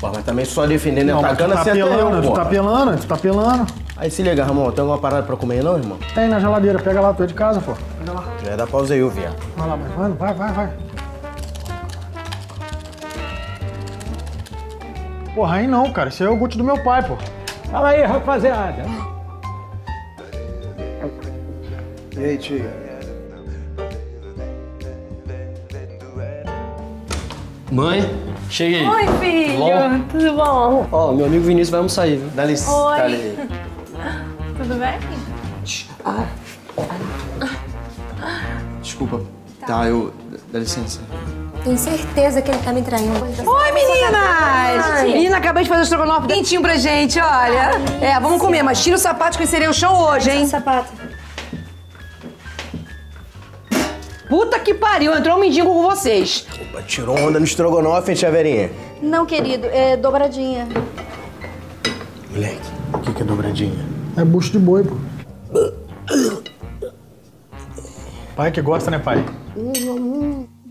Pô, mas também só defendendo e tu atacando tá assim até apelando, eu, tu pô. tá apelando, tu tá apelando. Aí se liga, Ramon, tem alguma parada pra comer aí não, irmão? Tem na geladeira, pega lá, tu é de casa, pô. Pega lá. Já dá pausa aí, ô viado. Vai lá, mas mano, vai, vai, vai. Porra, aí não, cara. Isso aí é o Gucci do meu pai, pô. Fala aí, rapaziada. E aí, tia? Mãe, cheguei. Oi, filho. Bom? Tudo bom? Ó, meu amigo Vinícius vai almoçar aí, viu? Dá licença. Oi. Dá licença. Tudo bem? Desculpa. Tá, eu. Dá licença. Tenho certeza que ele tá me traindo. Oi, meninas! Menina, acabei de fazer o estrogonofe quentinho pra gente, olha. É, vamos comer, mas tira o sapato que eu encerei o chão hoje, hein? Sapato. Puta que pariu, entrou um mendigo com vocês. Opa, tirou onda no estrogonofe, hein, tia Verinha? Não, querido, é dobradinha. Moleque, o que que é dobradinha? É bucho de boi, pô. Pai que gosta, né, pai?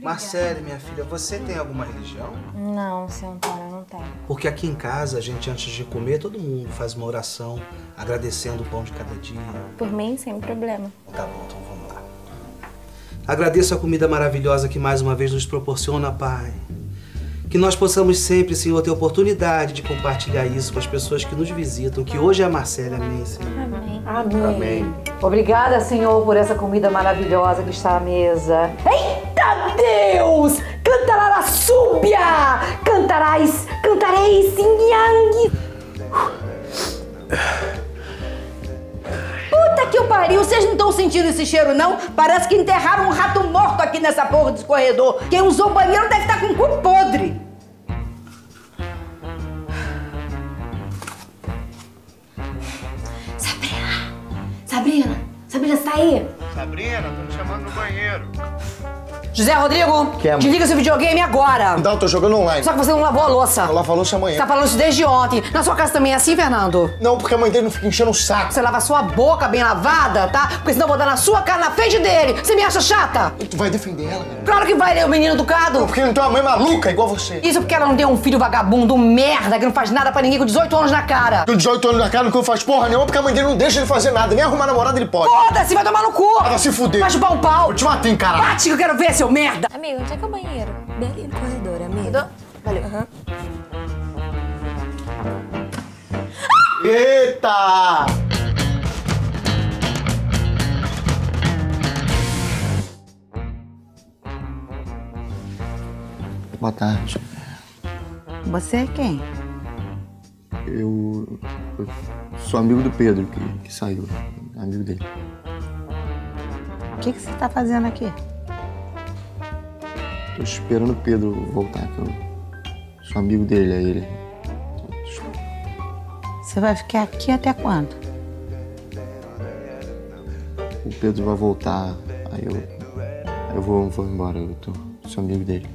Marcele, minha filha, você tem alguma religião? Não, seu Antônio, não tem. Porque aqui em casa, a gente, antes de comer, todo mundo faz uma oração agradecendo o pão de cada dia. Por mim, sem problema. Tá bom, então vamos lá. Agradeço a comida maravilhosa que mais uma vez nos proporciona, Pai. Que nós possamos sempre, Senhor, ter oportunidade de compartilhar isso com as pessoas que nos visitam, que hoje é a Marcele, amém, Senhor. Amém. Amém. Amém. Obrigada, Senhor, por essa comida maravilhosa que está à mesa. Eita Deus! Cantará súbia! Cantarás, cantareis sim estão sentindo esse cheiro, não? Parece que enterraram um rato morto aqui nessa porra desse corredor. Quem usou o banheiro deve estar com o cu podre. Sabrina! Sabrina! Sabrina, tá aí! Sabrina, tô me chamando no banheiro. José Rodrigo, Que é, desliga seu videogame agora. Eu tô jogando online. Só que você não lavou a louça. Ela falou isso amanhã. Você tá falando isso desde ontem. Na sua casa também é assim, Fernando? Não, porque a mãe dele não fica enchendo o saco. Você lava a sua boca bem lavada, tá? Porque senão eu vou dar na sua cara, na frente dele. Você me acha chata? E tu vai defender ela, cara? Claro que vai, o menino educado. Porque não tem uma mãe maluca igual você. Isso porque ela não tem um filho vagabundo, um merda, que não faz nada pra ninguém com 18 anos na cara. Com 18 anos na cara, não faz porra nenhuma, porque a mãe dele não deixa ele fazer nada. Nem arrumar namorada ele pode. Foda-se, vai tomar no cu. Vai se fuder. Vai chupar um pau. Vou te matar, hein, caralho. Bate que eu quero ver, seu merda. Amigo, onde é que é o banheiro? Bem ali no corredor, amigo. Valeu. Eita! Boa tarde. Você é quem? Eu, eu sou amigo do Pedro, que, que saiu. Amigo dele. O que, que você tá fazendo aqui? Tô esperando o Pedro voltar, que eu sou amigo dele, é ele. Você vai ficar aqui até quando? O Pedro vai voltar, aí eu, eu vou, vou embora, eu tô, sou amigo dele.